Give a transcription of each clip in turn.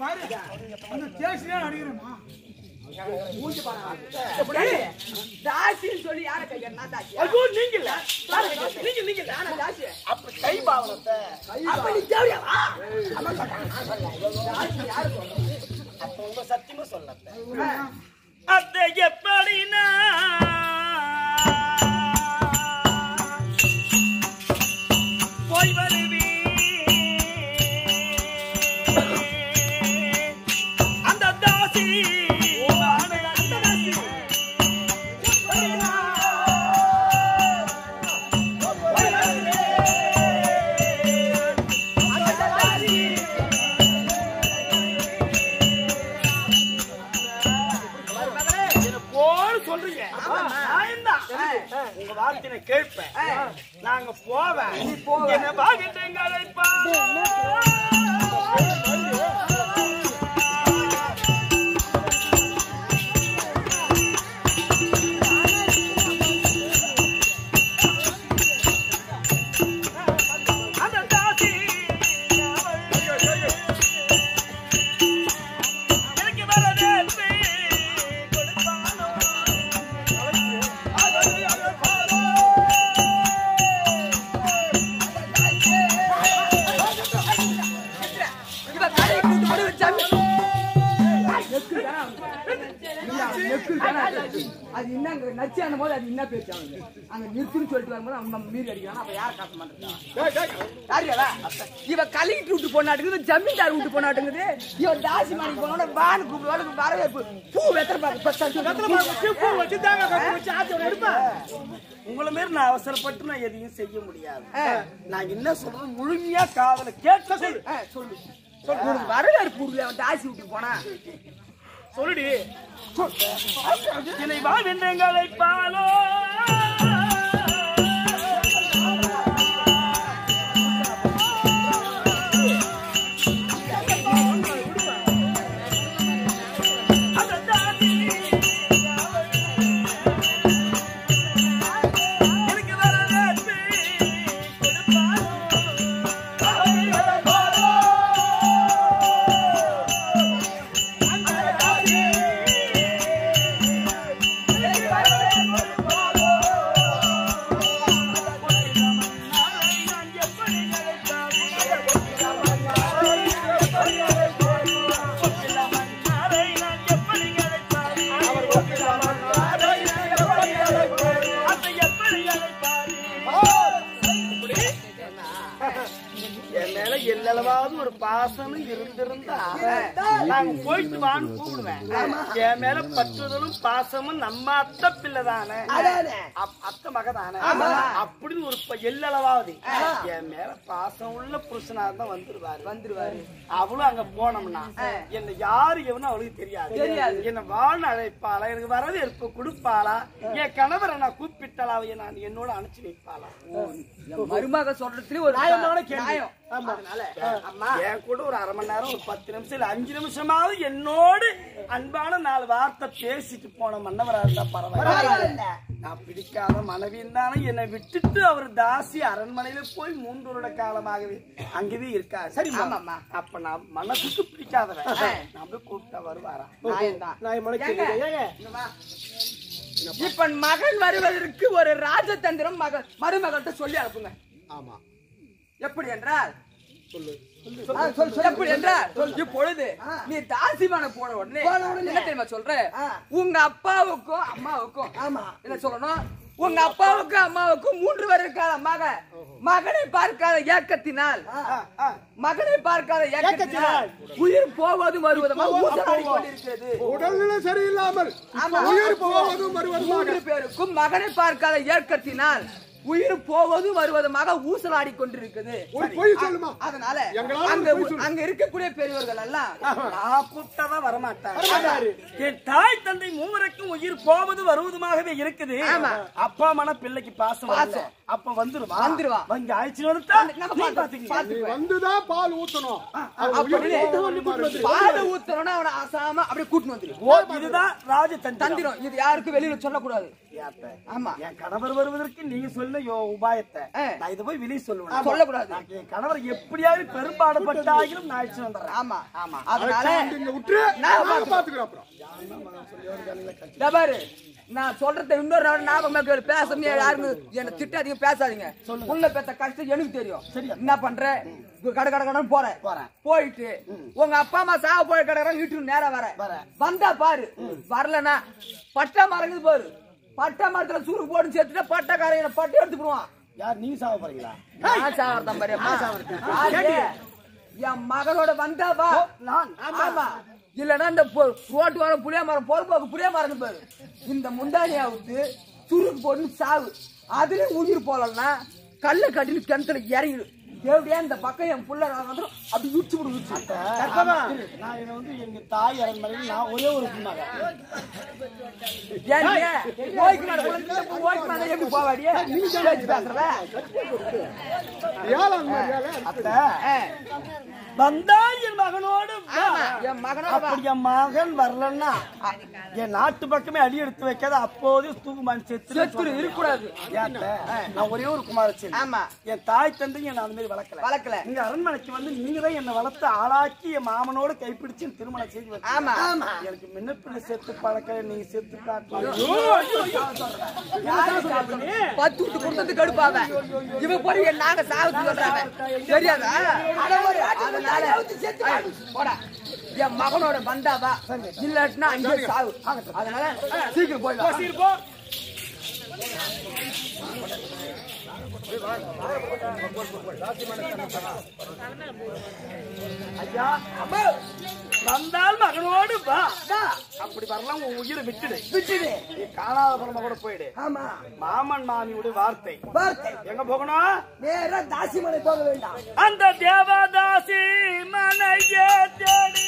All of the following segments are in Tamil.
பாரு. அந்த அடிக்கிறேமா மூஞ்சி தாசின்னு சொல்லி யார கையா நான் தாசி? ஐயோ நீங்க இல்ல நீங்க நீங்க இல்ல நானா தாசி? அப்ப கை பாவனத்தை அப்ப நீ தேவையா? வா. அம்மா சொல்றேன். நான் சொல்றேன். தாசி யாரு சொல்றேன் அப்ப உங்க சத்தியமா சொல்லத்த அத்தை எப்படினா போய் நாங்க போவேன். என்ன பாக்கிட்டேங்க அழைப்பா போனாட்டுங்குது ஜமீன்தார் விட்டு போனாட்டுங்குது. இவ தாசி மாணிக்கு போனோட வான்னு கூப்பிடுவாரு வரவேற்பு. பூ வெத்தர பாக்கு பூ வச்சு தேங்காய் கட்டி வச்சு ஆச்சோட உங்களை மாரி நான் அவசரப்பட்டு நான் எதையும் செய்ய முடியாது. நான் என்ன சொல்றேன் முழுமையா காதல கேட்ட சொல்லு. சொல்லு. சொல்லு. வரவேற்பு அவன் தாசி விட்டு போனா? சொல்லுடி. என்னை வா வென்றங்களை பாலோ. அத்தை மக தானே அப்படின்னு ஒரு எல்லளவாவது என் மேல பாசம் உள்ள புருஷனா தான் வந்துருவாரு. வந்துருவாரு. அவளும் அங்க போனோம்னா என்ன யாரு எவனும் அவளுக்கு தெரியாது. தெரியாது. என்ன வாழ் அழைப்பாளா எனக்கு வரவேற்பு கொடுப்பாளா என் கணவரை நான் கூப்பிட்டாளா நான் என்னோட அனுப்பிச்சு வைப்பாளா? மருமக சொல்றதுல ஒரு நியாயமான கேள்வி. அதனால அம்மா. என் கூட ஒரு அரை மணி நேரம் ஒரு பத்து நிமிஷம் இல்ல அஞ்சு நிமிஷமாவது என்னோடு அன்பான நாலு வார்த்தை பேசிட்டு போன மன்னவரா இருந்தா பரவாயில்ல. நான் பிடிக்காத மனைவியும் தானே. என்னை விட்டுட்டு அவர் தாசி அரண்மனையில போய் மூன்று வருட காலமாகவே அங்கேயே இருக்காரு. சரி ஆமாம்மா. அப்ப நான் மனசுக்கு பிடிக்காதவன். நான் போய் கூப்பிட்டா வருவாரா. இப்ப மகன் வருவதற்கு ஒரு ராஜதந்திரம் மகன் மருமகள்கிட்ட சொல்லி அனுப்புங்க. ஆமா. எப்படி என்றால்? எப்படி என்றால் இப்பொழுது நீ தாசிமான போன உடனே என்ன தெரியுமா சொல்ற? உங்க அப்பாவுக்கும் அம்மாவுக்கும் என்ன சொல்லணும்? உங்க அப்பாவுக்கும் அம்மாவுக்கும் மூன்று வருக்காத மக மகனை பார்க்காத ஏக்கத்தினால். மகனை பார்க்காத ஏக்கத்தினால் உயிர் போவதும் கொண்டிருக்கிறது. உடல்நிலை சரியில்லாமல். உயிர் போவதும் வருவதுமாக. மூன்று பேருக்கும் மகனை பார்க்காத ஏற்கத்தினால் உயிர் போவதும் வருவதுமாக ஊசலாடி கொண்டிருக்குது. அதனால அங்க இருக்கக்கூடிய பெரியவர்கள் எல்லாம் நான் கூப்பிட்டாதான் வரமாட்டார். என் தாய் தந்தை மூவருக்கும் உயிர் போவது வருவதுமாகவே இருக்குது. அப்பா மன பிள்ளைக்கு பாசம். அப்ப வந்துருவா? வந்துருவா. வந்து ஆயிடுச்சு வந்துதான் பால் ஊத்தணும். பால் ஊத்துறோம்னா அவனை அசாம அப்படியே கூட்டின்னு வந்துரு. ஓ இதுதான் ராஜ தந்திரம். இது யாருக்கும் வெளியில சொல்லக்கூடாது. ஆமா. என் கணவர் வருவதற்கு நீங்க சொல்லி சொல்ல உபாயத்தை. நான் இதை போய் வெளியே சொல்லுவேன். சொல்லக்கூடாது. என் கணவர் எப்படியாவது பெரும்பாடுபட்டாகிலும் நான் அழைச்சு வந்துடுறேன். ஆமா ஆமா. அதனால நான் அப்புறம். பாரு. சொல்றத இன்னொரு ஞாபகமா கேளு பேசாம யாருங்க என்ன திட்டாதீங்க பேசாதீங்க. உள்ள பெத்த கஷ்டம் எனக்கு தெரியும். என்ன பண்ற? கட கட கடன் போறேன். போறேன். போயிட்டு உங்க அப்பா அம்மா சாவ போய் கடற்கரை வீட்டுக்கு நேரா வர. வந்தா பாரு. வரலனா பட்டா மரங்குது பாரு. பட்டா மரத்துல சூறு போட்டு சேர்த்துட்டா பட்டக்காரன் பட்டு எடுத்துக்கிடுவான். யார் நீங்க சாவ போறீங்களா நான் சாவறதான் பாரு யாரு? என் மகனோட வந்தா வா. நான்? ஆமா. இல்லன்னா இந்த ரோட்டு வர புளிய மரம் பொறுப்பாக்கு புளிய மரம் பாரு. இந்த முந்தானியாவுக்கு சுருக்கு போட்டு சாவு. அதுலயும் உயிர் போலன்னா கல்ல கட்டினு கிணத்துல இறங்கிடு எப்படியா இந்த பக்கம் என் புள்ள வந்துடும் அப்படி உச்சி விடு கற்பமா நான் இதை வந்து எங்க தாய் அரண்மனையில் நான் ஒரே ஒரு புண்ணாக எப்படி போவாடியே நீ ஆ, வந்தால் என் மகனோடு என் மகனோட. அப்படி என் மகன் வரலன்னா என் நாட்டு பக்கமே அடி எடுத்து வைக்காத அப்போதே தூக்குமான் செத்து செத்துரு இருக்கக்கூடாது. நான் ஒரே ஒரு குமாரச்சேன் ஆமா. என் தாய் தந்தையும் என்ன அந்த மாதிரி வளர்க்கல. வளர்க்கல. நீங்க அரண்மனைக்கு வந்து நீங்க தான் என்ன வளர்த்து ஆளாக்கி என் மாமனோட கைப்பிடிச்சு திருமணம் செய்து. ஆமா. ஆமா. எனக்கு முன்னப்பிள்ளை செத்து பழக்க நீங்க செத்து பத்து விட்டு கொடுத்தது கடுப்பாவ. இவ போய் நாங்க சாவுக்கு சொல்றாங்க தெரியாதா? அதனால போடா. என் மகனோட வந்தாவா இல்லாட்டினா அங்கே சாவு. அதனால சீக்கிரம் போய் சீக்கிரம் ஐயா அம்மா. வந்தால் மகனோடு வா. வா. அப்படி வரலாம் உன் உயிரை விட்டுடு. விட்டுடு. நீ காணாத புறமா கூட போயிடு. ஆமா. மாமன் மாமியோட வார்த்தை. வார்த்தை. எங்க போகணும்? நேரா தாசிமலை போக வேண்டாம். அந்த தேவதாசி மனையே தேடி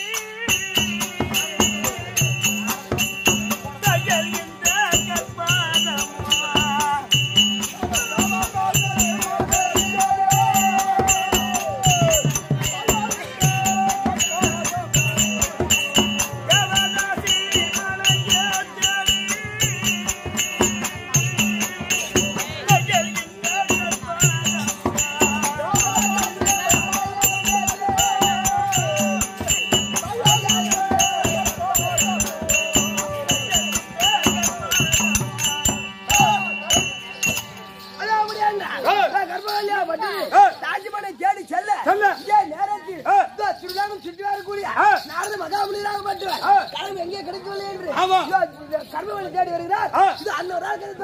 மகாபலியாக பட்டுவார் கடவுள் எங்கே கிடைக்கவில்லை என்று. கர்மவனை தேடி வருகிறார். இது அந்த ஒரு நாள் கிடைத்து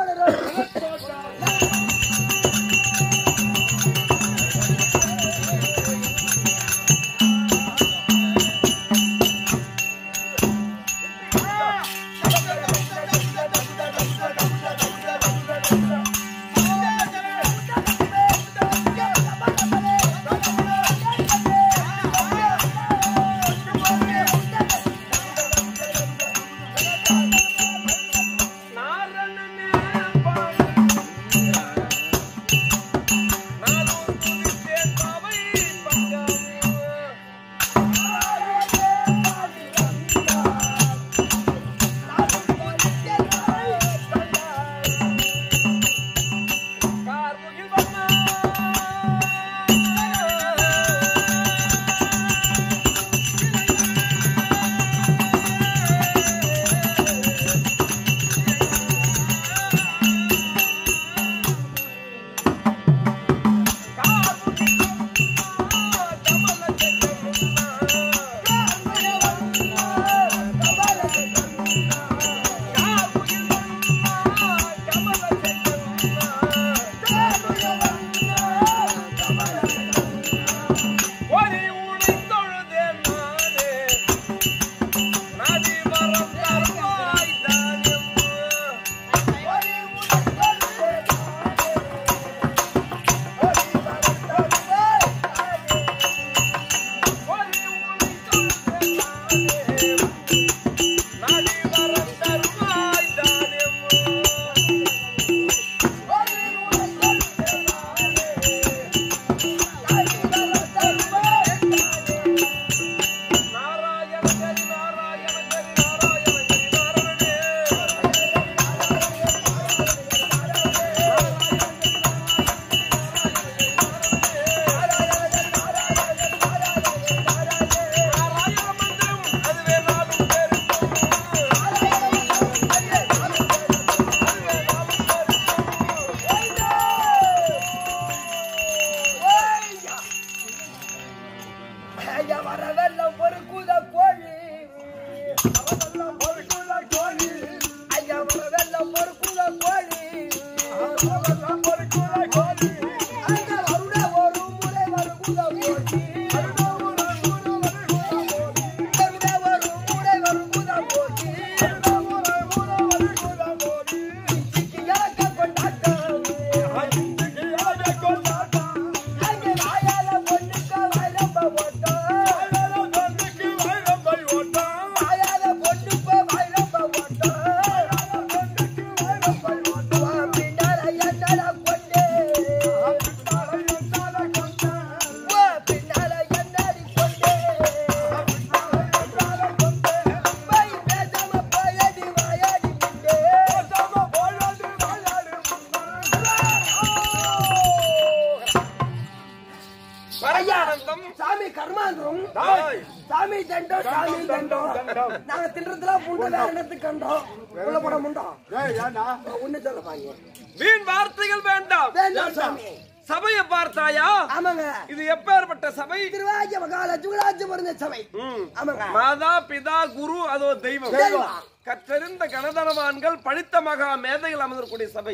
கணதனவான்கள் படித்த மகா மேதைகள் அமர்ந்திருக்கூடிய சபை.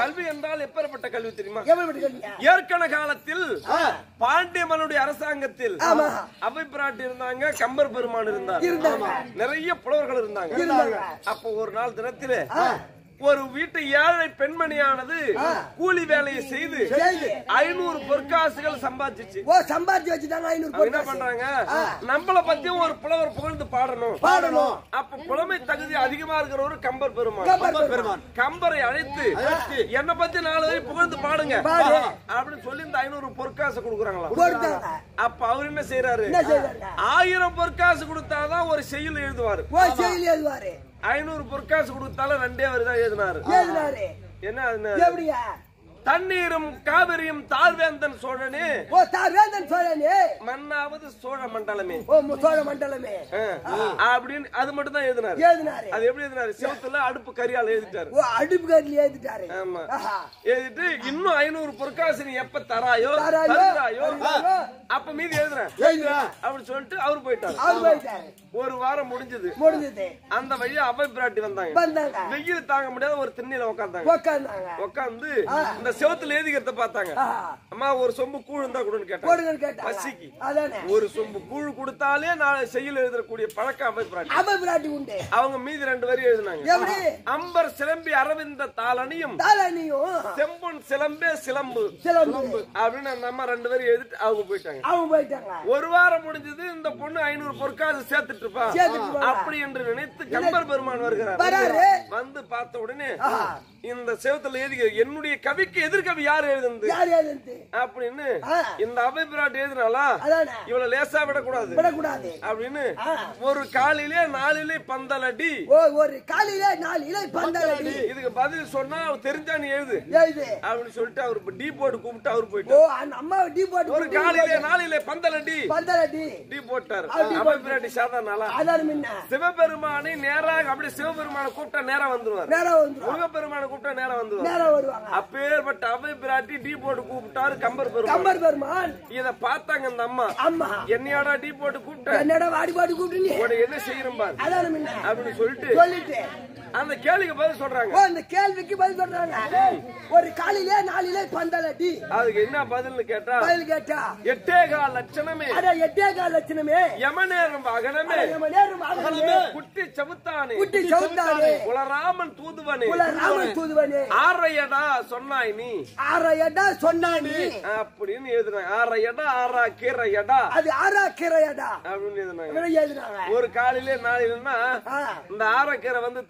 கல்வி என்றால் எப்பேற்பட்ட கல்வி தெரியுமா ஏற்கன காலத்தில் பாண்டியமனுடைய அரசாங்கத்தில். அவை பிராட்டி இருந்தாங்க கம்பர் பெருமான் இருந்தார் இருந்தாங்க. நிறைய புலவர்கள் இருந்தாங்க. அப்போ ஒரு நாள் தினத்திலே ஒரு வீட்டு ஏழை பெண்மணியானது கூலி வேலையை செய்து. ஐநூறு பொற்காசுகள் சம்பாதிச்சு ஓ சம்பாதிச்சு வச்சுட்டாங்க ஐநூறு என்ன. பண்றாங்க? நம்மள பத்தியும் ஒரு புலவர் புகழ்ந்து பாடணும். பாடணும். அப்ப புலமை தகுதி அதிகமா இருக்கிற ஒரு கம்பர் பெருமான். கம்பர் அழைத்து என்ன பத்தி நாலு வரை புகழ்ந்து பாடுங்க. பாடு. அப்படின்னு சொல்லி இந்த ஐநூறு பொற்காசு கொடுக்குறாங்களா அப்ப அவர் என்ன செய்யறாரு ஆயிரம் பொற்காசு கொடுத்தாதான் ஒரு செயலி எழுதுவாரு. ஐநூறு பொற்காசு கொடுத்தாலும் ரெண்டே வரி தான் எழுதினாரு என்ன அது? எப்படியா? தண்ணீரும் காவிரியும் தாழ்வேந்தன் சோழனே. ஓ தார் வேந்தன் சோழனே. மண்ணாவது சோழ மண்டலமே. ஓ சோழ மண்டலமே. அப்படின்னு அது மட்டும் தான் எழுதினாரு. எழுதினாரு. அது எப்படி எழுதினாரு? செவத்துல அடுப்பு கரியால் எழுதிட்டாரு. ஓ அடுப்பு கட்டில எழுதிட்டாரு. ஆமா. எழுதிட்டு இன்னும் ஐநூறு பொற்காசு நீ எப்ப தராயோ தராயோ. அப்ப மீதி எழுதுறேன். அப்படின்னு சொல்லிட்டு அவர் போயிட்டாரு. அவர் போயிட்டாரு. ஒரு வாரம் முடிஞ்சது. முடிஞ்சது. அந்த வழியா அவை பிராட்டி வந்தாங்க. வெயில் தாங்க முடியாத ஒரு திண்ணையில உட்காந்தாங்க உட்காந்தாங்க உட்காந்து இந்த செவத்துல எழுதிக்கிறத பார்த்தாங்க. அம்மா ஒரு சொம்பு கூழ் இருந்தா கொடுன்னு கேட்டாங்க. பசிக்கு. ஒரு சொம்பு கூழ் கொடுத்தாலே நான் செய்யல எழுதக்கூடிய பழக்கம் பிராட்டி உண்டு. அவங்க மீதி ரெண்டு வரி எழுதினாங்க. அம்பர் சிலம்பி அரவிந்த தாளணியும் செம்பொன் சிலம்பே சிலம்பு. சிலம்பு. அப்படின்னு அந்த அம்மா ரெண்டு பேரும் எழுதிட்டு அவங்க போயிட்டாங்க. அவங்க போயிட்டாங்க. ஒரு வாரம் முடிஞ்சது இந்த பொண்ணு ஐநூறு பொற்காசு சேர்த்துட்டு இருப்பா. அப்படி என்று நினைத்து கம்பர் பெருமான் வருகிறார். வந்து பார்த்த உடனே இந்த செவத்துல எழுதி என்னுடைய கவிக்கு எதிர்கவி யார் எழுதுனது? யார் அப்படின்னு. இந்த அவை பிராட் எழுதினாலா இவ்வளவு லேசா விடக்கூடாது. விடக்கூடாது. அப்படின்னு. ஒரு காலிலே நாலிலே பந்தலடி. ஓ ஒரு காலையில நாலு இலை பந்தலடி. இதுக்கு பதில் சொன்னா தெரிஞ்சா நீ எழுது. எழுது. அப்படின்னு சொல்லிட்டு அவர் டீ போட்டு கூப்பிட்டு அவர் ஓ போயிட்டார். அந்த அம்மாவை டீ போட்டு ஒரு காலிலே நாளிலே பந்தலடி. பந்தலடி. டீ போட்டார். ஆ, டீ பிராட்டி சாதாரண ஆளா? அதான முன்ன. சிவபெருமானை நேராக அப்படியே சிவபெருமானை கூப்பிட்டா நேரா வந்துருவார். நேரம் வந்துரும் முருகப்பெருமானை கூப்பிட்டா நேரா வந்துருவார். நேரம் வருவாங்க. அப்பேற்பட்ட அவை பிராட்டி டீ போட்டு கூப்பிட்டாரு கம்பர் பெருமாள். கம்பர் இத பார்த்தாங்க அந்த அம்மா. அம்மா. என்னையாடா டீ போட்டு கூப்பிட்ட? என்னடா வாடி பாடி கூப்பிட்டு உனக்கு என்ன செய்யணும் பாரு. அப்படின்னு சொல்லிட்டு சொல்லிட்டு அந்த கேள்விக்கு பதில் சொல்றாங்க. ஓ அந்த கேள்விக்கு பதில் சொல்றாங்க. ஒரு காலையிலே நாளிலே பந்தலடி அதுக்கு என்ன பதில்னு கேட்டா பதில் கேட்டா? எட்டே கால் லட்சணமே. அட எட்டே கால் லட்சணமே. யமநேரம் அகனமே நம்ம நேரம் ஆகணுமே குட்டி சவுத்தானே. குட்டி சவுத்தானே. குலராமன் தூதுவனே. குல ராமன் தூதுவனே. ஆரையடா சொன்னாய் நீ. ஆரையடா சொன்னானி அப்படின்னு எழுதுனாங்க ஆரையடா ஆறா கீரையடா. அது ஆரா கிரையடா. அப்படின்னு எழுதுனாங்க ஒரு காலையிலே நாளிலன்னா இந்த ஆரக்கீரை வந்து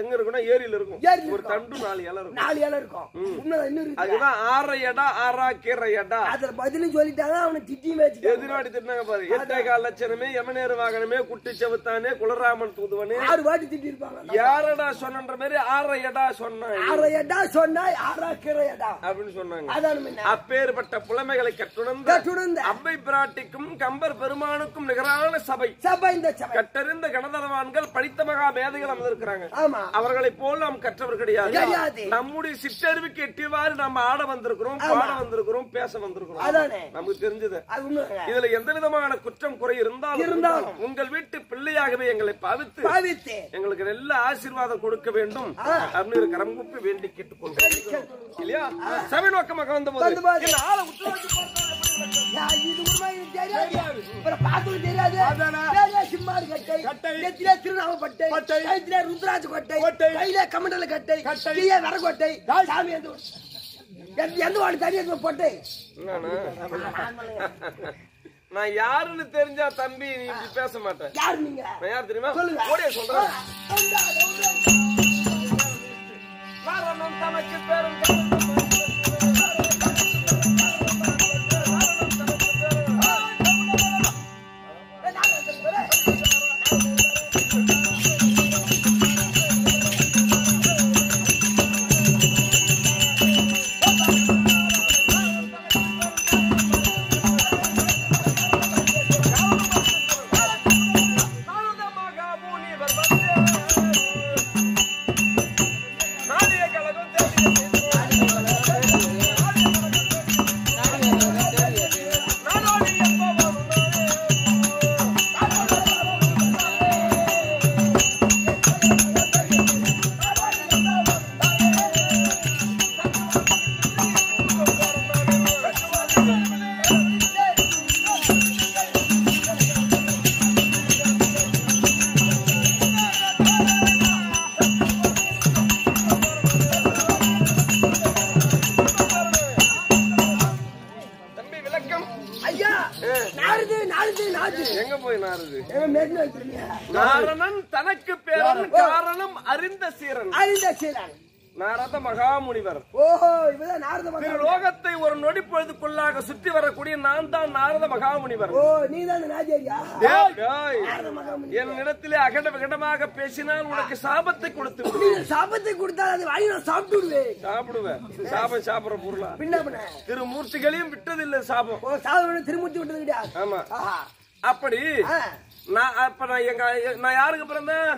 எங்க இருக்கும்னா ஏரியில இருக்கும். ஒரு தண்டு நாலு இலை இருக்கும். நாலு இலை இருக்கும் இன்னும் அதுதான் ஆரையடா ஆறா கீரையடா அதுல பதிலும் சொல்லிட்டாங்க அவனை திட்டியும் வச்சுட்டாங்க. எதிர்வாடி திட்டினாங்க பாரு. எட்டே கால் லட்சணமே யமநேரு வாகனமே குட்டி செவுத்தானே குலராமன் தூதுவனே. ஆறு வாட்டி திட்டி இருப்பாங்க யாரடா சொன்னன்ற மாதிரி ஆரையடா சொன்னாய் ஆரையடா சொன்னாய் ஆரா கிரையடா அப்படின்னு சொன்னாங்க. அதான் முன்ன அப்பேற்பட்ட புலமைகளை கற்றுணர்ந்த கட்டுடுந்த அவ்வை பிராட்டிக்கும் கம்பர் பெருமானுக்கும் நிகரான சபை. சபை இந்த சபை. கட்டறிந்த கணதனவான்கள் படித்த மகா மேதைகள் அமர்ந்திருக்கிறாங்க. ஆமா. அவர்களைப் போல் நாம் கற்றவர் கிடையாது. நம்முடைய சிற்றறிவுக்கு எட்டிவாறு நம்ம ஆட வந்திருக்கிறோம் பாட வந்திருக்கிறோம் பேச வந்திருக்கிறோம். நமக்கு தெரிஞ்சது. இதுல எந்த விதமான குற்றம் குறை இருந்தாலும் இருந்தாலும். உங்கள் வீட்டு பிள்ளையாகவே எங்களை பாவித்து எங்களுக்கு நல்ல ஆசீர்வாதம் கொடுக்க வேண்டும் அப்படின்னு கரம் கூப்பி வேண்டி கேட்டுக்கொள்கிறேன் இல்லையா? சபை நோக்கமாக வந்த. போது ஆளை உற்று எப்படி இருக்கும்? தெரியாது பார்த்தும் தெரியாது சிம்மாடு கட்டை கட்டை. நெத்திலே திருநாமப்பட்டை பட்டை. கைத்திலே ருத்ராஜ் கொட்டை. கையில கமண்டல கட்டை கட்டை. கையே வரகொட்டை டேய். சாமி எந்த எந்த வாடி தனியாக பொட்டை நான் யாருன்னு தெரிஞ்சா தம்பி நீ பேச மாட்டேன் யார் நீங்க நான் யார் தெரியுமா சொல்லுங்க. ஓடிய சொல்றேன் தனக்கு பெரும் விகண்டமாக பேசினால் உனக்கு சாபத்தை கொடுத்து சாபத்தை கொடுத்தா அது வாங்கி நான் சாப்பிட்டு விடுவேன் சாப்பிடுவேன். சாபம் சாப்பிடுற பொருளா? பின்ன திருமூர்த்திகளையும் விட்டதில்லை சாபம். ஓ சாதம் திருமூர்த்தி விட்டது கிடையாது. ஆமா. அப்படி. நான் அப்ப நான் எங்க நான் யாருக்கு பிறந்தேன்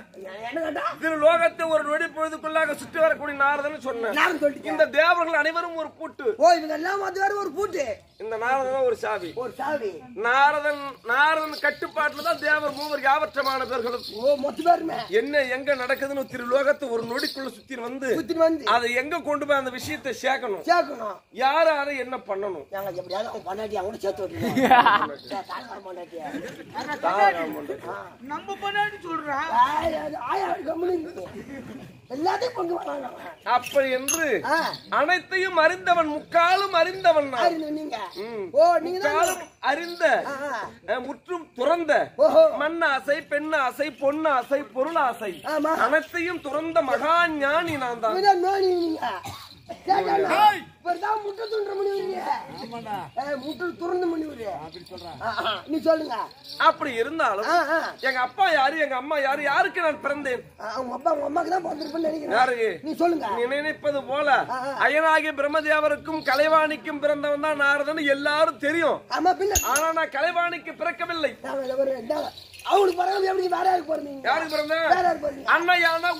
என்ன கேட்டா? திரு லோகத்தை ஒரு நொடி பொழுதுக்குள்ளாக சுற்றி வரக்கூடிய நாரதன் சொன்னேன் இந்த தேவர்கள் அனைவரும் ஒரு கூட்டு ஓ இவங்க எல்லாம் ஒரு பூட்டு. இந்த நாரதன் ஒரு சாவி. ஒரு சாவி. நாரதன் நாரதன் கட்டுப்பாட்டுல தான் தேவர் மூவர் யாவற்றமான பேர்களும். ஓ மொத்த பேருமே. என்ன எங்க நடக்குதுன்னு திரு லோகத்தை ஒரு நொடிக்குள்ள சுத்தி வந்து சுத்தி வந்து. அதை எங்க கொண்டு போய் அந்த விஷயத்தை சேர்க்கணும்? சேர்க்கணும். யார் யாரை என்ன பண்ணணும்? நாங்க எப்படியாவது அவங்க பொண்டாட்டி அவங்க கூட சேர்த்து நம்ம பொண்ணாடி ஆய். எல்லாத்தையும் கொண்டு வராங்க. அப்படி என்று அனைத்தையும் அறிந்தவன் முக்காலும் அறிந்தவன் நீங்க. ஓ நீங்க அறிந்த முற்றும் துறந்த மண் ஆசை பெண் ஆசை பொன் ஆசை பொருள் ஆசை. அனைத்தையும் துறந்த மகா ஞானி நான் தான். முட்டை முட்டை துறந்த நீ சொல்லுங்க. அப்படி இருந்தாலும். எங்க அப்பா யாரு எங்க அம்மா யாரு யாருக்கு நான் பிறந்தேன்? உங்க அப்பா உங்க அம்மாக்கு தான் பிறந்திருப்பேன்னு நினைக்கிறேன். நீ சொல்லுங்க. நினைப்பது போல. அயனாகிய பிரம்மதேவருக்கும் கலைவாணிக்கும் பிறந்தவன் தான் நாரதன் எல்லாரும் தெரியும். ஆமா பின்ன. ஆனா நான் கலைவாணிக்கு பிறக்கவில்லை. அவங்களுக்கு பிறகு எப்படி வேற யாருக்கு பிறந்தீங்க? யாருக்கு பிறந்தேன்? வேற யாருக்கு பிறந்தீங்க? அன்னையான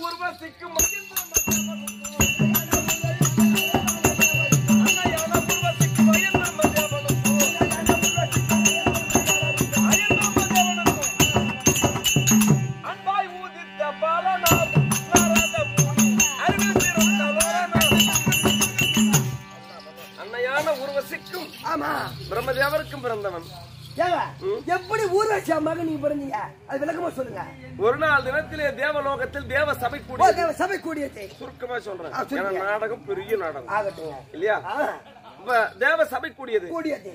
அம்மாக்கு நீங்க பிறந்தீங்க அது விளக்கமா சொல்லுங்க. ஒரு நாள் தினத்திலே தேவலோகத்தில் தேவ சபை ஓ கூடி தேவ சபை கூடியது. சுருக்கமா சொல்றேன். நாடகம் பெரிய நாடகம். ஆகட்டும். இல்லையா? தேவ சபை கூடியது.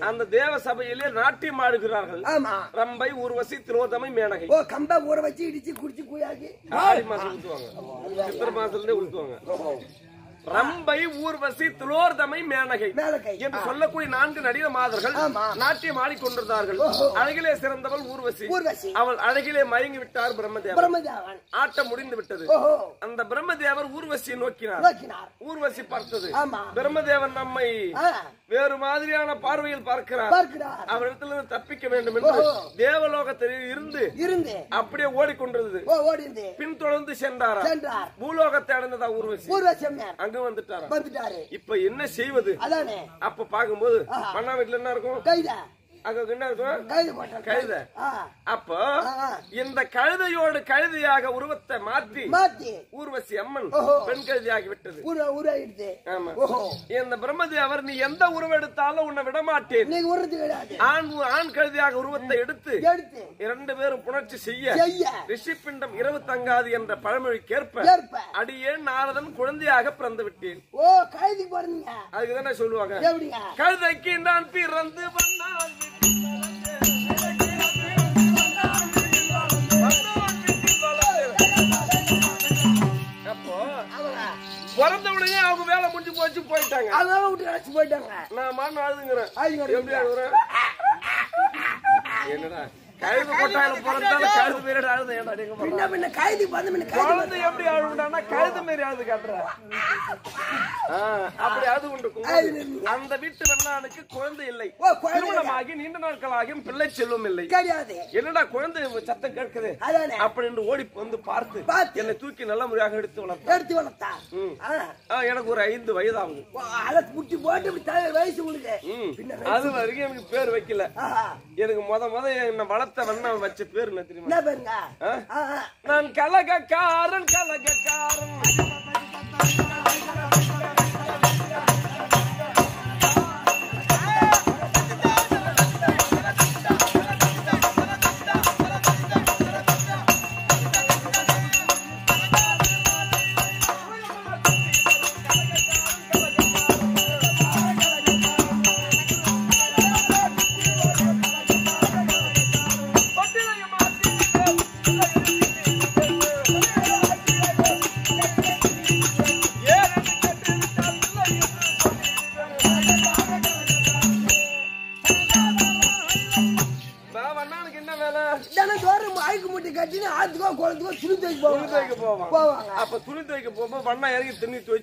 அந்த தேவ சபையிலே நாட்டியம் ஆடுகிறார்கள். ரம்பை ஊர்வசி திரோதமை மேனகை. ஓ கம்ப ஊற வச்சு இடிச்சு குடிச்சு கூயாக்கி ஆடி மாசம் ஊத்துவாங்க. சித்திர மாசத்துல ஊத்துவாங்க. ரம்பை ஊர்வசி துளோர்தமை மேனகை என்று சொல்லக்கூடிய நான்கு நடிக மாதர்கள். நாட்டியம் ஆடிக்கொண்டிருந்தார்கள். அழகிலே சிறந்தவள் ஊர்வசி. அவள் அழகிலே மயங்கி விட்டார் பிரம்மதேவன். ஆட்டம் முடிந்து விட்டது அந்த பிரம்மதேவர் ஊர்வசியை நோக்கினார். ஊர்வசி பார்த்தது. பிரம்மதேவன் நம்மை வேறு மாதிரியான பார்வையில் பார்க்கிறார். அவரிடத்திலிருந்து தப்பிக்க வேண்டும் என்று. தேவலோகத்தில் இருந்து இருந்து. அப்படியே ஓடிக்கொண்டிருந்தது. பின்தொடர்ந்து சென்றாரா? சென்றார். பூலோகத்தை அடைந்ததா ஊர்வசி? அங்க வந்துட்டாரா? வந்துட்டாரு. இப்ப என்ன செய்வது? அதானே? அப்ப பாக்கும்போது. மண்ணா வீட்டுல என்ன இருக்கும்? அங்க என்ன இருக்கும்? கழுது கழுத. அப்போ. இந்த கழுதையோடு கழுதையாக உருவத்தை மாற்றி ஊர்வசி அம்மன். பெண் கழுதையாகி விட்டது. ஆமா. பிரம்மதேவர் நீ எந்த உருவம் எடுத்தாலும் உன்னை விட மாட்டேன். ஆண் கழுதையாக உருவத்தை எடுத்து இரண்டு பேரும் புணர்ச்சி செய்ய ரிஷிப்பிண்டம் இரவு தங்காது என்ற பழமொழிக்கேற்ப அடியேன் நாரதன் குழந்தையாக பிறந்து விட்டேன். ஓ கழுதிக்கு பிறந்தீங்க. அதுக்கு தானே சொல்லுவாங்க. கழுதைக்கு நான் பிறந்து வந்தான் பிறந்த உடனே அவங்க வேலை முடிஞ்சு போச்சு போயிட்டாங்க. அவங்க விட்டு அழைச்சு போயிட்டாங்க. நான் அழுதுங்கிறேன் அழுதுங்க. எப்படி என்னடா? கழுது கொட்டாயில பிறந்தாலும் கழுது மாரி அழுது ஏன்டா நீங்க? பின்ன பின்ன கைதிக்கு வந்து பின்ன கைதி குழந்தை எப்படி அழுகுண்டானா கழுது மாரி அழுது காட்டுற. அப்படி அது உண்டு. குங்குமம். அந்த வீட்டு வெள்ளானுக்கு குழந்தை இல்லை? திருமணமாகி நீண்ட நாட்களாகியும் பிள்ளை செல்வம் இல்லை. கிடையாது. என்னடா குழந்தை சத்தம் கேட்குது? அதானே. அப்படின்னு ஓடி வந்து பார்த்து. என்னை தூக்கி நல்ல முறையாக எடுத்து வளர்த்தான் எடுத்து வளர்த்தா. எனக்கு ஒரு ஐந்து வயதாகுது. ஓ, அலை புட்டி போட்டு வயசு உங்களுக்கு அது வரைக்கும் எனக்கு பேர் வைக்கல. எனக்கு முத முத என்ன வளர்த்த வண்ணம் வச்ச பேர் என்ன தெரியுமா. நான் கலகக்காரன் கலகக்காரன்.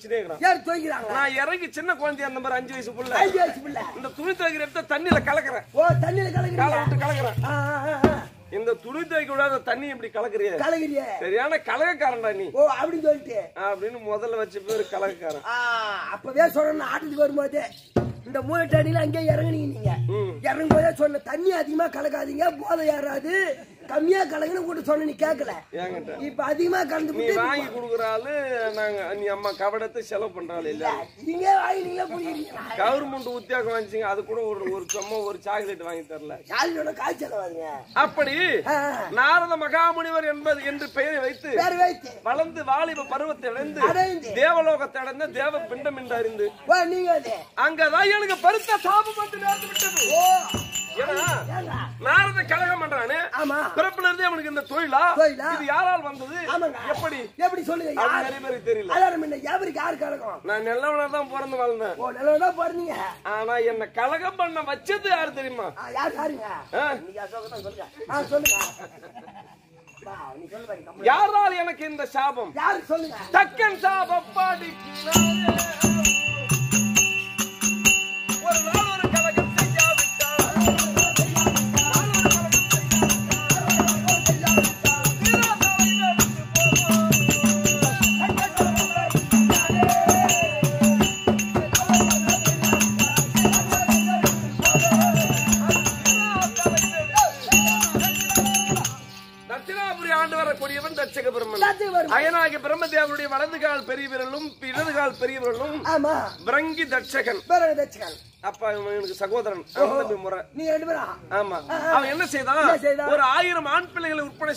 துவைச்சுட்டே இருக்கிறான். யார் துவைக்கிறாங்க? நான் இறங்கி சின்ன குழந்தை அந்த மாதிரி அஞ்சு வயசு புள்ள. அஞ்சு வயசு பிள்ளை. இந்த துணி துவைக்கிற இடத்த தண்ணியில கலக்குறேன். ஓ தண்ணியில காலை கலக்குறீங்க விட்டு கலக்குறேன். இந்த துணி துவைக்க விடாத தண்ணி இப்படி கலக்குறிய? கலக்குறியே? சரியான கலகக்காரன்டா நீ. ஓ அப்படின்னு சொல்லிட்டு. அப்படின்னு முதல்ல வச்ச பேரு கலகக்காரன். அப்பவே சொன்ன ஆட்டுக்கு வரும்போது இந்த மூலட்டு அடியில அங்கேயே இறங்குனீங்க நீங்க. இறங்கும் போதே சொன்ன தண்ணி அதிகமா கலக்காதீங்க போதை ஏறாது. கம்மியா கலங்குன்னு கூட சொன்ன நீ கேட்கல ஏங்கிட்ட இப்ப அதிகமா கலந்து நீ வாங்கி கொடுக்குற ஆளு நாங்க நீ அம்மா கவடத்தை செலவு பண்ற ஆளு இல்ல. நீங்க வாங்கி நீங்களே புரியுறீங்க கவர்மெண்ட் உத்தியோகம் வாங்கிச்சிங்க அது கூட ஒரு ஒரு சும்மா ஒரு சாக்லேட் வாங்கி தரல. யாரோட காய்ச்சல் வாங்க அப்படி நாரத மகாமுனிவர் என்பது என்று பெயரை வைத்து வளர்ந்து வாலிப பருவத்தை அடைந்து. தேவலோகத்தை அடைந்த தேவ பிண்டம் என்று அறிந்து நீங்க அங்கதான் எனக்கு பருத்த சாபம் வந்து நேர்ந்து விட்டது. ஏன்னா? நாரத கழகம் பண்றானு. ஆமா. பிறப்புல இருந்தே அவனுக்கு இந்த தொழிலா? இது யாரால் வந்தது? எப்படி? எப்படி சொல்லுங்க நிறைய பேருக்கு தெரியல. அலாரம் என்ன யாருக்கு யாரு கலகம்? நான் நல்லவனா தான் பிறந்து வளர்ந்தேன். ஓ பாருங்க ஆனா என்ன கலகம் பண்ண வச்சது யாரு தெரியுமா? யார் யாருங்க? நீங்க சொல்லுங்க. ஆ சொல்லுங்க. வா, நீ சொல்லு பாரு, கம்முனு. யாரால் எனக்கு இந்த சாபம்? யாரு சொல்லுங்க? தக்கன் சாபப்பாடி ஒரு இடது கால் பெரிய விரலும் ஆமா பிரங்கி தட்சகன். தச்சுக்கால் அப்பா இவனுக்கு சகோதரன் தம்பி முறை. நீங்க ரெண்டு பேரும் ஆமா. அவன் என்ன செய்தான்? ஒரு ஆயிரம் ஆண் பிள்ளைகளை உற்பத்தி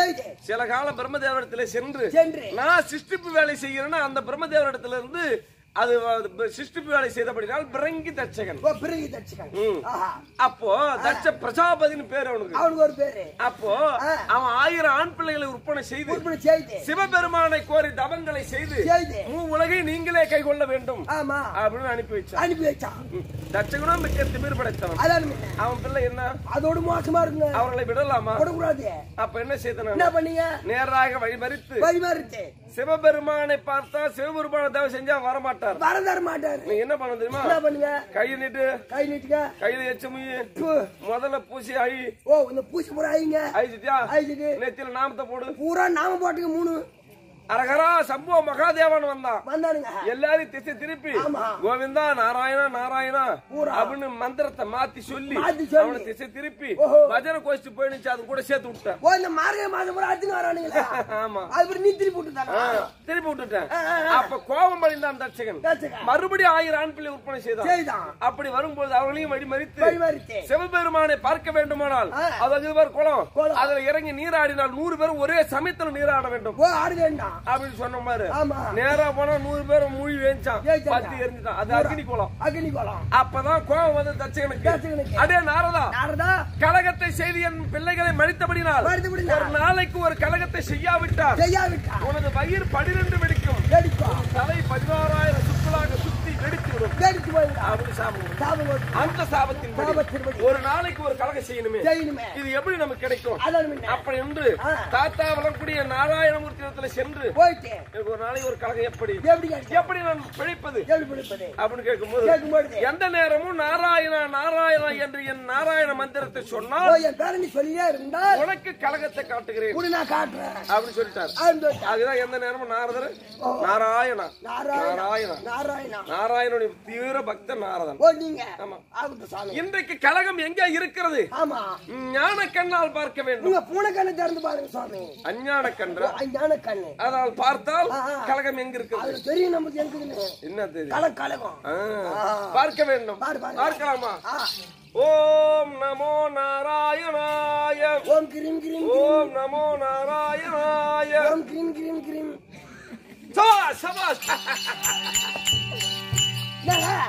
செய்து. சில காலம் பிரம்மதேவரிடத்துல சென்று சென்று. நான் சிருஷ்டிப்பு வேலை செய்கிறேன்னா அந்த பிரம்மதேவரிடத்துல இருந்து அது சிருஷ்டிப்பு வேலை செய்தபடினால் பிரங்கி தட்சகன். ஓ ம். ஆஹா. அப்போ தட்ச பிரஜாபதினு பேர் அவனுக்கு. அவனுக்கு ஒரு பேரு. அப்போ அவன் ஆயிரம் ஆண் பிள்ளைகளை உற்பத்தி செய்து சிவபெருமானை கோரி தவங்களை செய்து மூ உலகை நீங்களே கைக்கொள்ள வேண்டும். ஆமா. அப்படின்னு அனுப்பி வச்சான். அனுப்பி வச்சான். ம். தட்சகுணம் மிக்க திமிர் படைத்தவன் அவன் பிள்ளை என்ன? அதோட மோசமா இருக்குங்க அவர்களை விடலாமா? விடக்கூடாது. அப்ப என்ன செய்தன என்ன பண்ணீங்க? நேராக வழிமறித்து. வழிமாறிட்டு சிவபெருமானை பார்த்தா சிவபெருமான தேவை செஞ்சா வரமாட்டார். வர தர மாட்டாரு நீ என்ன பண்ண தெரியுமா? என்ன பண்ணுங்க கையை நீட்டு. கை நீட்டுங்க. கையில எச்சமுயி. முதல்ல பூசி அழி ஓ இந்த பூசி பூரா ஐங்க அழிச்சிட்டியா அழிச்சிட்டு நெத்தியில நாமத்தை போடு. பூரா நாம போட்டுங்க மூணு. அரகரா சம்புவ மகாதேவன் வந்தான் வந்தானுங்க எல்லாரையும் திசை திருப்பி. கோவிந்தா நாராயணா நாராயணா. அப்படின்னு மந்திரத்தை மாத்தி சொல்லி. அவனை திசை திருப்பி. பஜனை கோஷ்டி போயிடுச்சு அது கூட சேர்த்து விட்டேன் ஓ இந்த மார்கழி மாதம் வரானுங்களா ஆமா நீ திருப்பி விட்டுட்டாங்க ஆ, திருப்பி விட்டுட்டேன். அப்ப கோபம் அடைந்தான் தட்சகன். மறுபடியும் ஆயிரம் ஆண் பிள்ளை விற்பனை செய்தான். அப்படி வரும்போது அவர்களையும் வழிமறித்து வழிமறித்து. சிவபெருமானை பார்க்க வேண்டுமானால். அது பேர் குளம். அதுல இறங்கி நீராடினால் நூறு பேர் ஒரே சமயத்துல நீராட வேண்டும் ஆடு வேண்டாம் அப்படின்னு சொன்ன மாதிரி. நேரா போனா நூறு பேர் மூழ்கி வேஞ்சாங்க. பத்து எரிஞ்சுட்டான் அது அக்னி குளம் அக்னி கோலம் அப்பதான் கோபம் வந்து தட்சகனுக்கு. அதே நாரதா. யாரதா கழகத்தை செய்து என் பிள்ளைகளை மறித்தபடினால். ஒரு நாளைக்கு ஒரு கழகத்தை செய்யாவிட்டால் செய்யாவிட்டா உனது வயிறு பனிரெண்டு வெடிக்கும். தலை பதினாறாயிரம் சுற்றுலாக வெடித்து சாபம். சாபம். அந்த சாபத்தின். ஒரு நாளைக்கு ஒரு கழகம் செய்யணுமே. செய்யணுமே. இது எப்படி நமக்கு கிடைக்கும். அப்படி என்று. தாத்தா வளரக்கூடிய நாராயணமூர்த்தி இடத்துல சென்று போயிட்டு. ஒரு நாளைக்கு ஒரு கழகம் எப்படி? எப்படி நான் பிழைப்பது? அப்படின்னு கேட்கும்போது எந்த நேரமும் நாராயணா நாராயணா என்று என் நாராயண மந்திரத்தை சொன்னால் என் பேரண்டி சொல்லியே இருந்தால் உனக்கு கழகத்தை காட்டுகிறேன். கூட நான் காட்டுறேன். அப்படின்னு சொல்லிட்டார். அதுதான் எந்த நேரமும் நாரதர் நாராயணா. நாராயணா. நாராயணா. நாராயணா. நாராயணனுடைய தீவிர பக்தன் நாரதன். இன்றைக்கு கழகம் எங்க இருக்கிறது? ஆமா. ஞான கண்ணால் பார்க்க வேண்டும். பூனை கண்ணை திறந்து பாருங்க சுவாமி அஞ்ஞான கன்றா ஞான கண்ணு அதனால் பார்த்தால். கழகம் எங்க இருக்கிறது? அது தெரியும் நமக்கு எங்குதுன்னு. என்ன தெரியும்? ஆ, பார்க்க வேண்டும். பாரு, பாரு. பார்க்கலாமா? ஓம் நமோ நாராயணாய. ஓம் கிரீம் கிரீம். ஓம் நமோ நாராயணாய. ஓம் கிரீம் கிரீம் கிரீம். சபாஷ், சபாஷ்.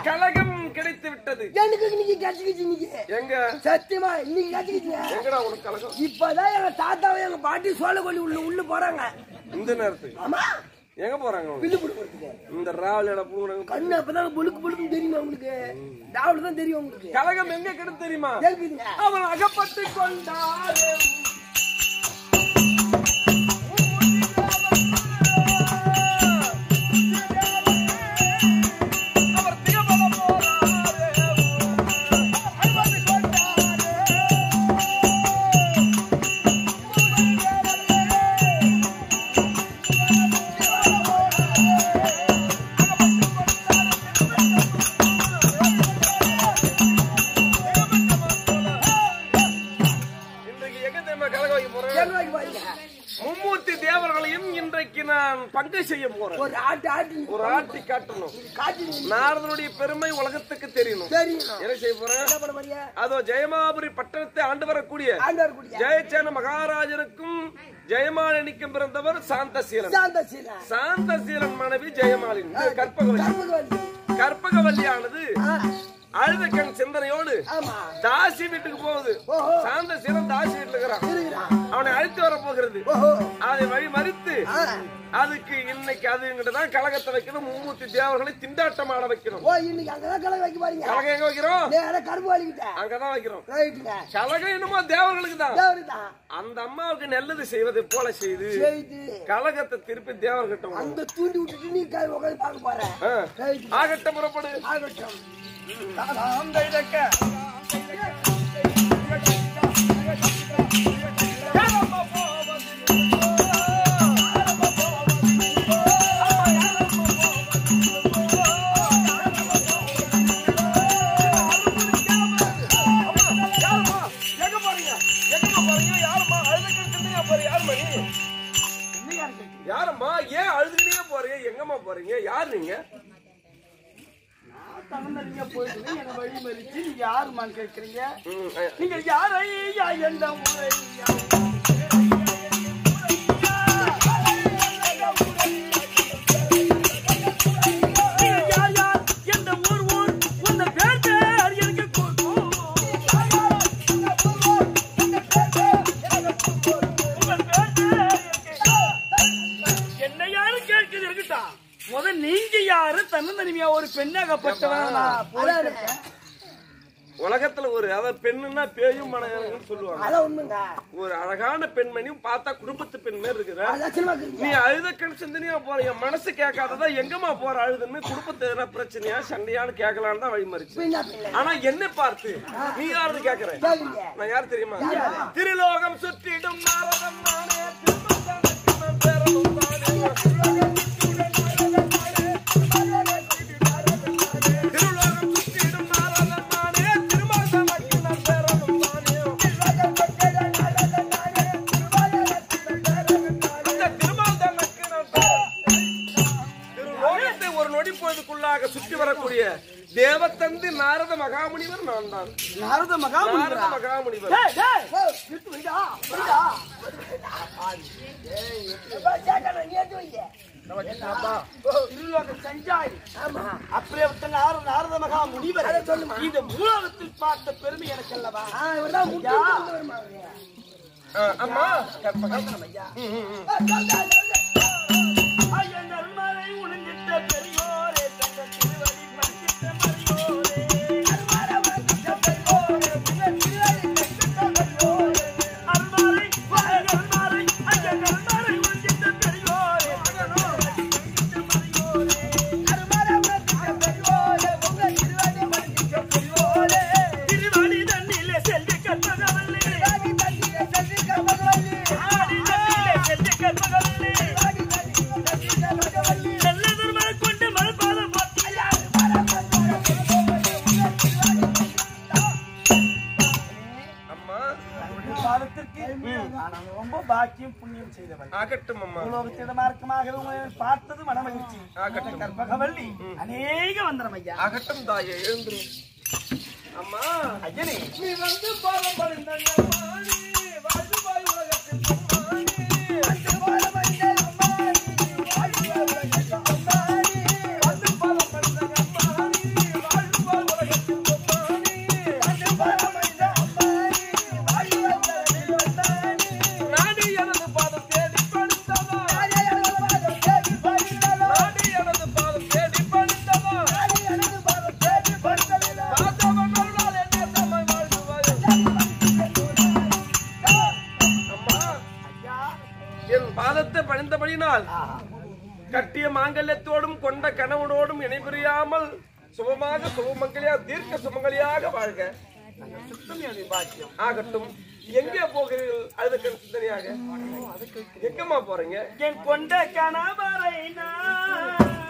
கழகம் கிடைத்து விட்டது எனக்கு இன்னைக்கு கச்சிக்கிச்சு இன்னைக்கு. எங்க? சத்தியமா இன்னைக்கு கச்சிக்கிச்சுங்க எங்கடா உனக்கு கழகம் இப்பதான் எங்க தாத்தாவும் எங்க பாட்டி சோழ கொல்லி உள்ள உள்ள போறாங்க. இந்த நேரத்துக்கு? ஆமா. எங்க போறாங்க? பில்லு போடுறதுக்கு இந்த ராவலியோட பூங்குறாங்க கண்ணு அப்பதான் புழுக்கு புழுக்கு தெரியுமா உங்களுக்கு? டாவல் தான் தெரியும் உங்களுக்கு. கழகம் எங்க கிடைத்து தெரியுமா? அவன் அகப்பட்டு கொண்டாரே அதோ ஜெயமாபுரி பட்டணத்தை ஆண்டு வரக்கூடிய ஜெயச்சேன மகாராஜனுக்கும் ஜெயமாலினிக்கும் பிறந்தவர் சாந்தசீலன். சாந்த சீலா சாந்தசீலன் மனைவி ஜெயமாலினி. கற்பகவல்லி. கற்பகவல்லியானது ஆ, அழுதக்கண் சிந்தனையோடு தாசி வீட்டுக்கு போகுது. ஓஹோ. சாந்தசீலன் தாசி வீட்டுல இருக்கிறான். அவனை அழைத்து வர போகிறது அதை வழி மறித்து அதுக்கு இன்னைக்கு அதுங்கிட்ட தான் கழகத்தை வைக்கணும். மும்மூர்த்தி தேவர்களை திண்டாட்டம் ஆட வைக்கணும். ஓ இன்னைக்கு அங்கதான் கலை வைக்க பாருங்க கழகம் எங்க வைக்கிறோம்? கரும்பு வலிக்கிட்ட அங்கதான் வைக்கிறோம். கழகம் என்னமோ தேவர்களுக்கு தான். அந்த அம்மாவுக்கு நல்லது செய்வதை போல செய்து கழகத்தை திருப்பி தேவர்கிட்ட. அந்த தூண்டி விட்டுட்டு நீ உட்காந்து பார்க்க போற. ஆ. ரைட்டு ஆகட்ட புறப்படு. ஆகட்டும். யாரும்மா? எங்க போறீங்க? யாரும்மா? யாரும்மா ஏன் அழுதுகிட்டே போறீங்க எங்கம்மா போறீங்க யார் நீங்க தன்னந்தனியா போயிட்டு என்ன வழி மறிச்சு நீங்க யாருமான்னு கேக்குறீங்க? நீங்க யாரையா எந்த ஊரையா? பெண்ணுன்னா பேயும் மனகன்னு சொல்லுவாங்க. ஒரு அழகான பெண்மணியும் பார்த்தா குடும்பத்து பெண் மாதிரி இருக்கிற நீ அழுத கண் சிந்தனையா போற என் மனசு கேட்காததா எங்கம்மா போற அழுதுன்னு குடும்பத்து எதனா பிரச்சனையா சண்டையான்னு கேட்கலான்னு தான் வழிமறிச்சு. ஆனா என்ன பார்த்து நீ யாருன்னு கேக்குற? நான் யார் தெரியுமா? திருலோகம் சுற்றிடும் நாரதம் நானே திரும்ப தனக்கு சேர்ந்து ஒரு நொடி பொழுதுக்குள்ளாக சுற்றி வரக்கூடிய தேவத்தந்து நாரத மகாமுனிவர் நான் தான். நாரத மகாமுனிவர்? மகாமுனிவர். பார்த்த பெருமை எனக்கு அல்லவா அம்மா. நான் ரொம்ப பாக்கியம் புண்ணியம் செய்தவன் ஆகட்டும் அம்மா. உலகத்திடமார்க்கமாக உங்களை பார்த்தது மனமகிழ்ச்சி. ஆகட்டும். கற்பகவல்லி அநேக வந்தனம் ஐயா. ஆகட்டும் தாயே எழுந்துரு. அம்மா. ஐயனே. நீ வந்து சுபமாக சுபமங்கலியா தீர்க்க சுமங்கலியாக வாழ்க. ஆகட்டும். எங்கே போகிறீர்கள்? அதுக்கு சிந்தனையாக. எங்கம்மா போறீங்க? என் கொண்ட கணவரை நான்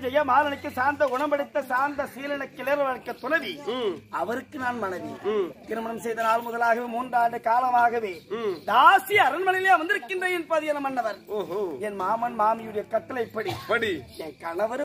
மகாராஜனுக்கு ஜெயமாலனுக்கு சாந்த குணப்படுத்த சாந்த சீலன கிளர்வழக்க துணவி. அவருக்கு நான் மனைவி. திருமணம் செய்த நாள் முதலாகவே மூன்றாண்டு காலமாகவே தாசி அரண்மனையிலே வந்திருக்கின்ற என் பதியன மன்னவர் என் மாமன் மாமியுடைய கட்டளைப்படி. படி. என் கணவர்